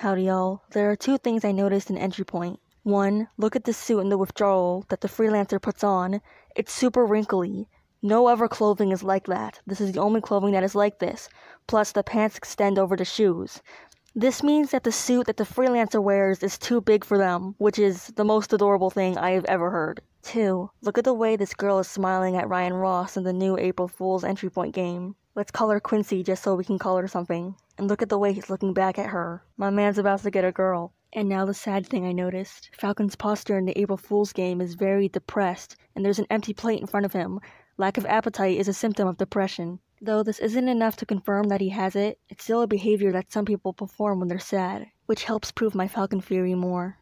Howdy y'all. There are two things I noticed in Entry Point. One, look at the suit in the withdrawal that the freelancer puts on. It's super wrinkly. No other clothing is like that. This is the only clothing that is like this. Plus, the pants extend over the shoes. This means that the suit that the freelancer wears is too big for them, which is the most adorable thing I have ever heard. 2. Look at the way this girl is smiling at Ryan Ross in the new April Fool's Entry Point game. Let's call her Quincy just so we can call her something. And look at the way he's looking back at her. My man's about to get a girl. And now the sad thing I noticed. Falcon's posture in the April Fool's game is very depressed, and there's an empty plate in front of him. Lack of appetite is a symptom of depression. Though this isn't enough to confirm that he has it, it's still a behavior that some people perform when they're sad, which helps prove my Falcon theory more.